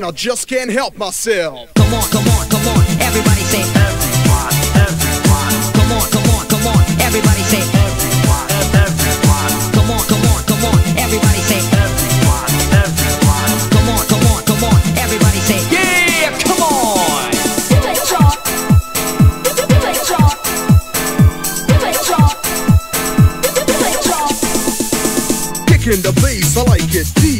can't help myself. Come on, come on, come on, everybody say everybody, everybody. Come on, come on, come on, everybody say everybody, everybody. Come on, come on, come on, everybody say everybody, everybody. Come on, come on, come on, everybody say yeah, come on. Kicking the bass, I like it deep.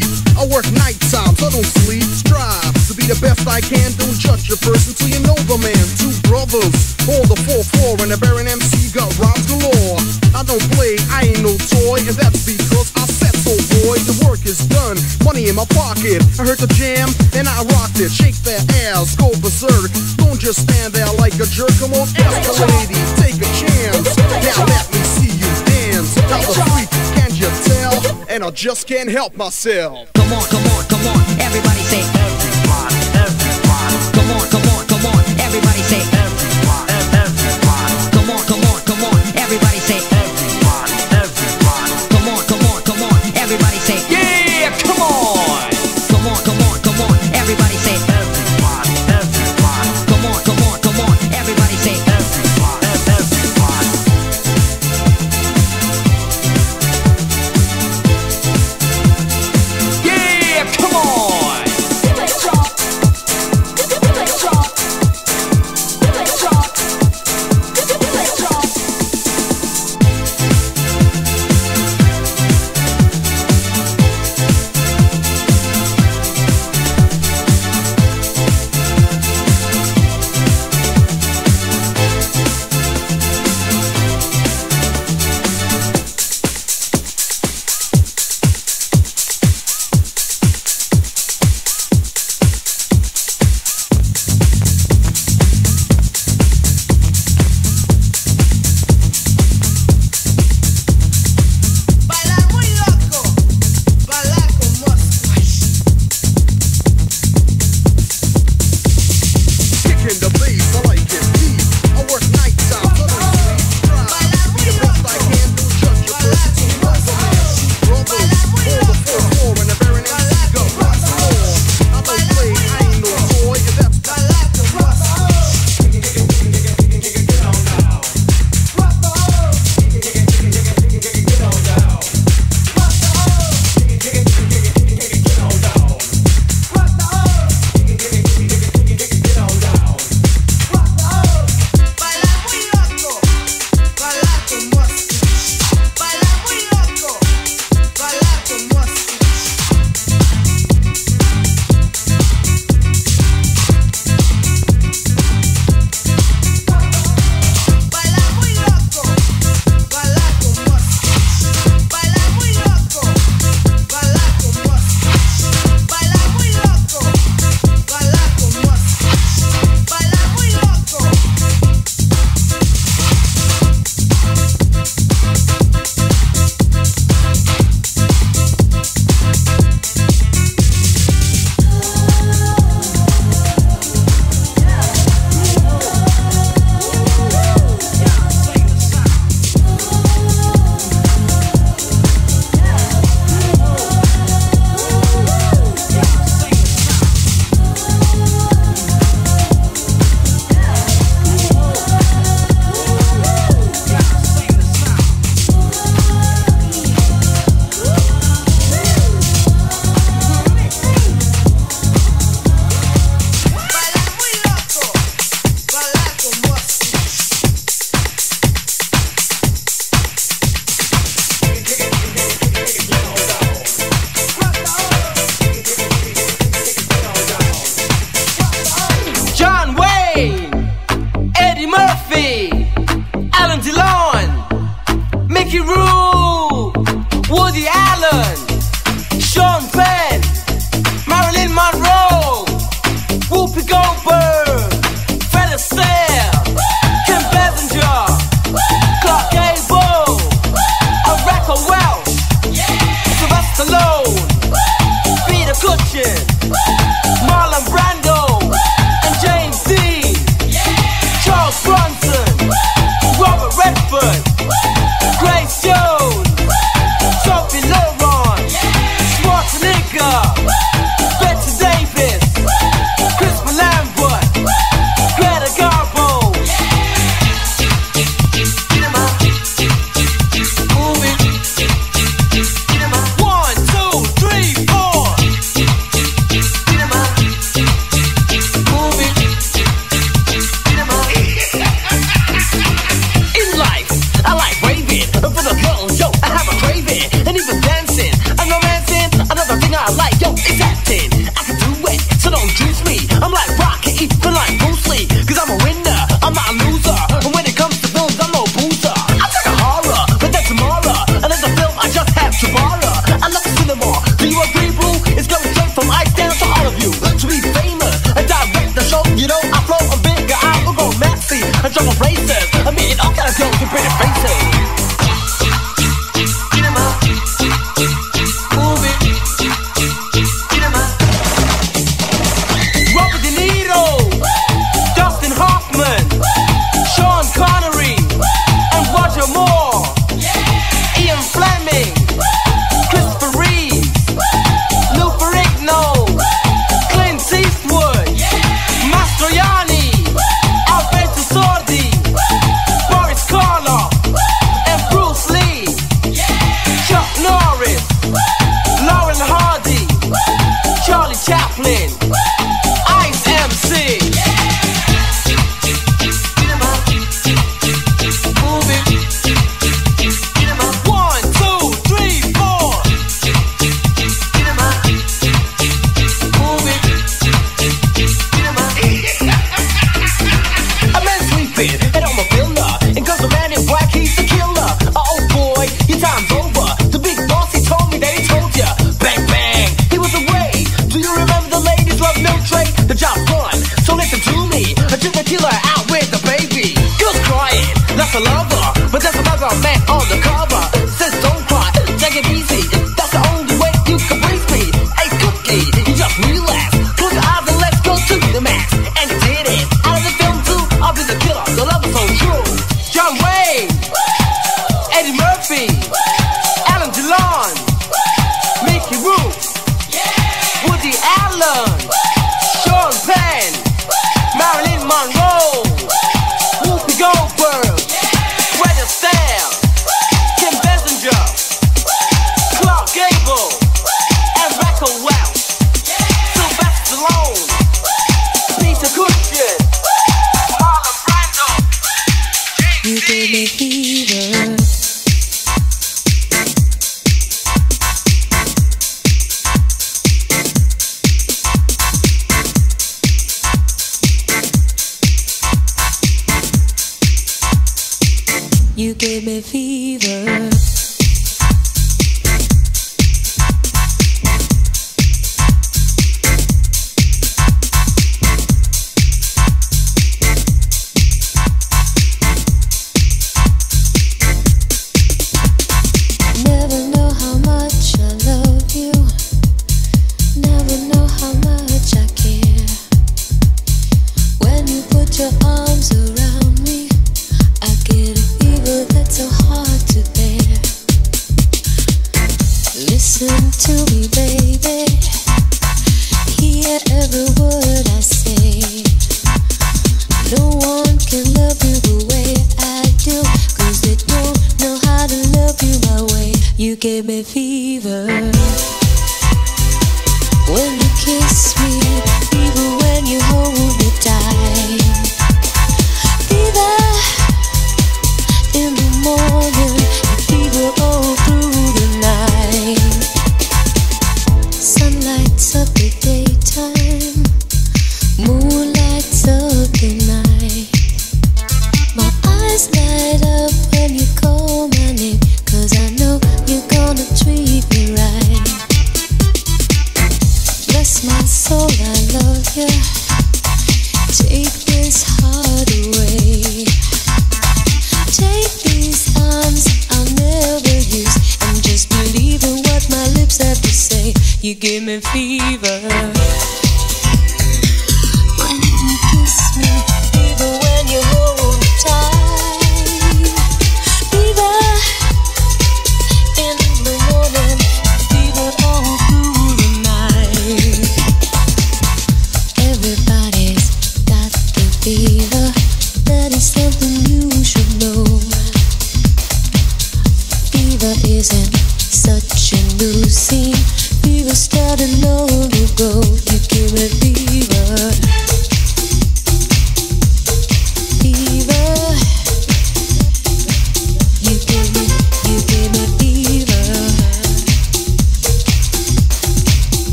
I work night times, I don't sleep. Strive to be the best I can. Don't judge a person till you know the man. Two brothers, all the 4-4 and the Baron MC got rhymes galore. I don't play, I ain't no toy, and that's because I said so, boy. The work is done, money in my pocket. I heard the jam, and I rocked it. Shake that ass, go berserk. Don't just stand there like a jerk. Come on, ask the lady, take a chance. Now let me see you dance. How the freak I just can't help myself. Come on, come on, come on, everybody say everybody, everybody. Come on, come on, come on, everybody say everybody,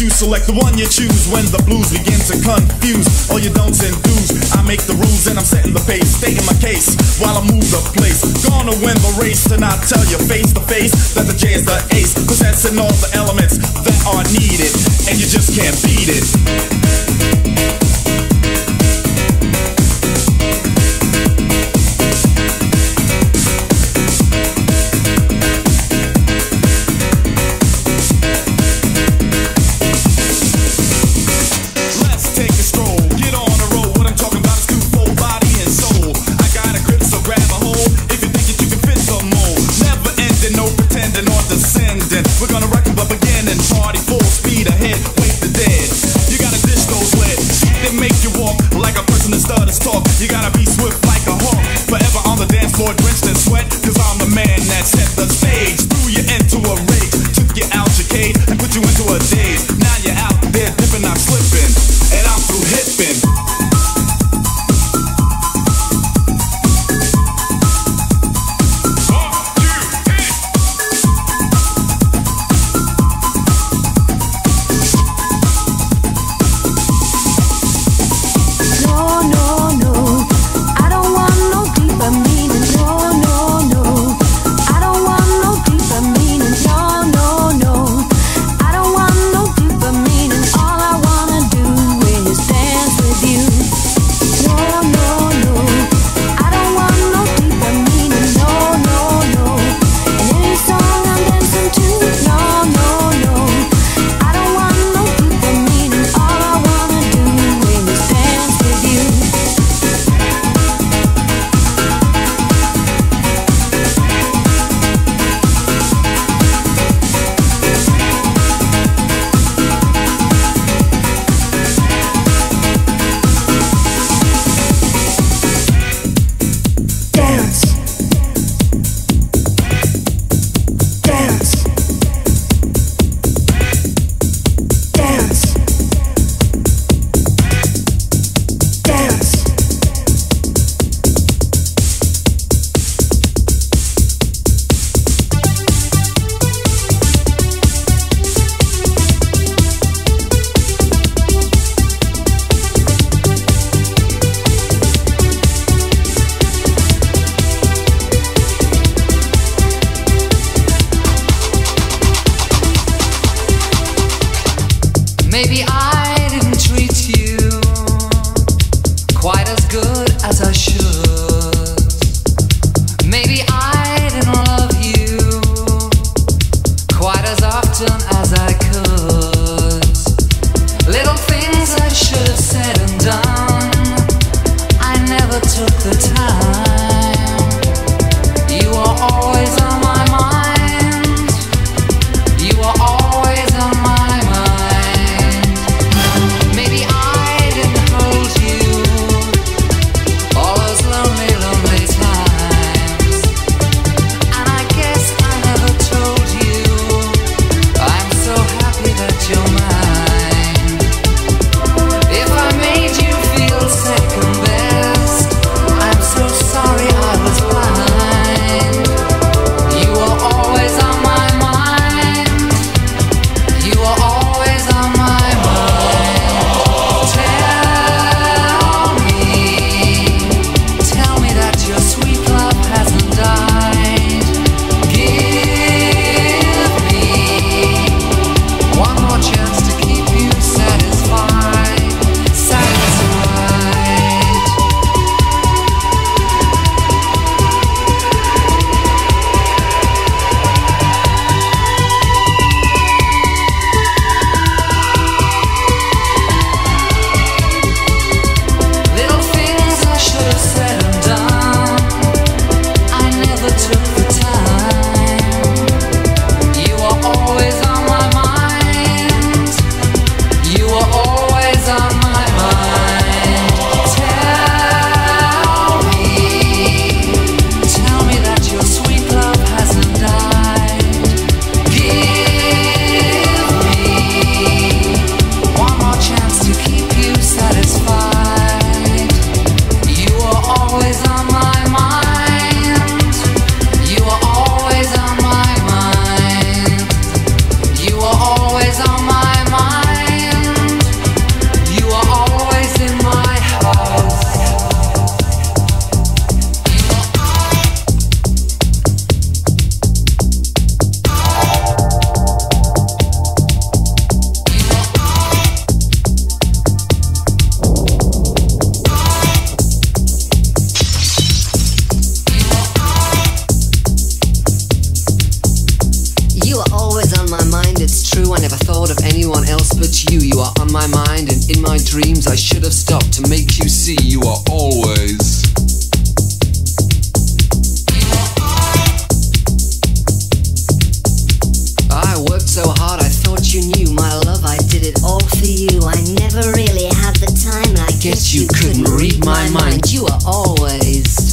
you select the one you choose when the blues begin to confuse all your don'ts and do's. I make the rules and I'm setting the pace, stating my case while I move the place. Gonna win the race and I tell you face to face that the J is the ace, possessing all the elements that are needed, and you just can't beat it. I never thought of anyone else but you. You are on my mind and in my dreams. I should have stopped to make you see you are always. I worked so hard, I thought you knew my love. I did it all for you. I never really had the time. I guess you couldn't read my mind. You are always.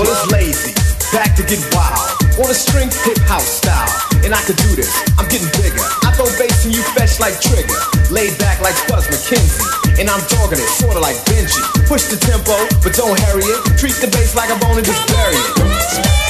Well, it's lazy. Back to get wild. On a string hip house style. And I could do this. I'm getting bigger. I throw bass and you fetch like Trigger. Laid back like Spuds MacKenzie. And I'm dogging it, sorta like Benji. Push the tempo, but don't hurry it. Treat the bass like a bone and just bury it.